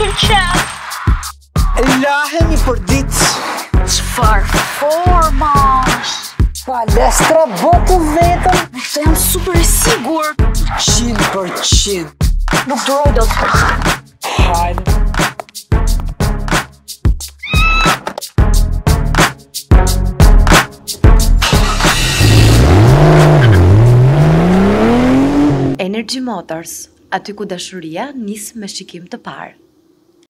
fucking chef. Lahemi për përdit Çfarë formash? Palestra botu vetëm. Se jam super e sigur. 100% Nuk duroj do të përhanë. Hajde. Energy Motors, aty ku dashuria nis me shikim të parë.